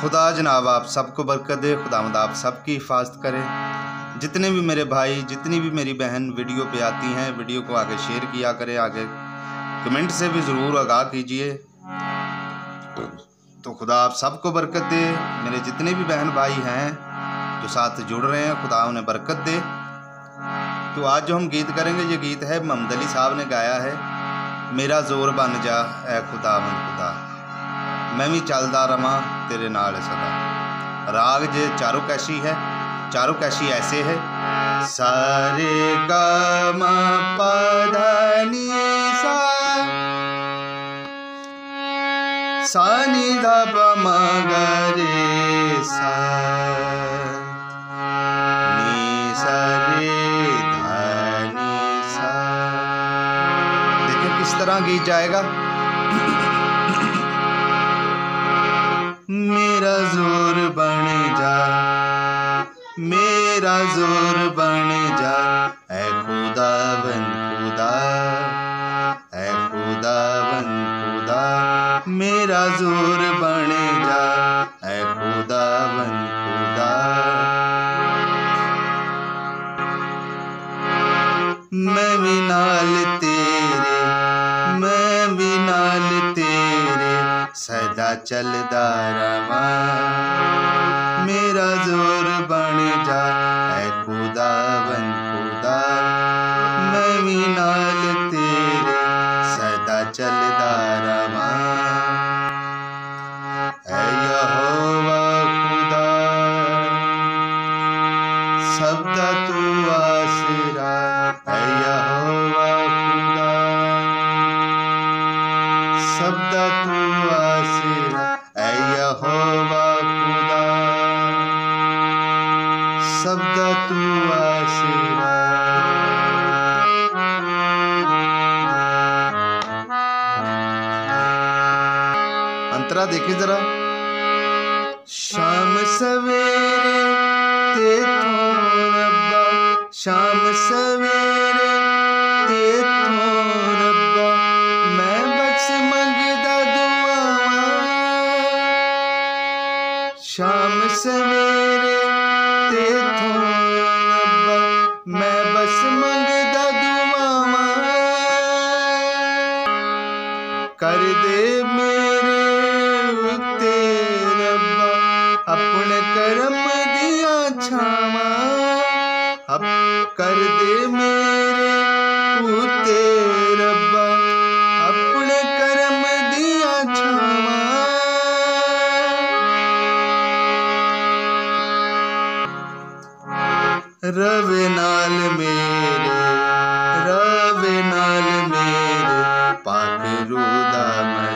खुदा जनाब, आप सबको बरकत दे, खुदामद आप सबकी हिफाजत करे। जितने भी मेरे भाई, जितनी भी मेरी बहन वीडियो पे आती हैं, वीडियो को आगे शेयर किया करें, आगे कमेंट से भी ज़रूर आगाह कीजिए। तो खुदा आप सबको बरकत दे। मेरे जितने भी बहन भाई हैं, जो साथ जुड़ रहे हैं, खुदा उन्हें बरकत दे। तो आज जो हम गीत करेंगे, ये गीत है मोहम्मद अली साहब ने गाया है, मेरा ज़ोर बन जा ए खुदा, मन खुदा। मैं भी चलता रवा। तेरे नाल सदा। राग जे चारों कैशी है, चारों कैशी ऐसे है। सारे गा पधनी सानी धप मगरे सा। सा। देखिए किस तरह गीत जाएगा। मेरा ज़ोर बन जा, मेरा ज़ोर बन जा। ऐ खुदा बन खुदा, ऐ खुदा बन खुदा, मेरा ज़ोर बन जा। ऐ खुदा बन खुदा, मैं भी सदा चलदा रवा मेरा ज़ोर बन जा, ऐ खुदा बन खुदा। मैं भी नाल तेरे, सदा चलदा रवा सबदा तू आसरा। ऐ यहोवा खुदा सबदा तू सबदा तू आसरा अंतरा देखे जरा शाम सवेरे तेथों रब्बा शाम सवेरे तेथों रब्बा मैं बस मंगदा दुआवां शाम सवेरे कर दे मेरे उत्ते रब्बा। अपने कर्म दिया छावा। अब कर दे मेरे उत्ते रब्बा। अपने कर्म दिया छावा। रवे नाल मेरे, रवे नाल मेरे पाक রুদানা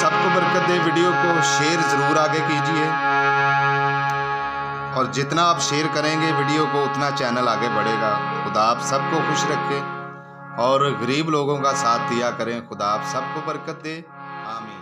सबको बरकत दे। वीडियो को शेयर ज़रूर आगे कीजिए। और जितना आप शेयर करेंगे वीडियो को, उतना चैनल आगे बढ़ेगा। खुदा आप सबको खुश रखे। और गरीब लोगों का साथ दिया करें। खुदा आप सबको बरकत दे। आमीन।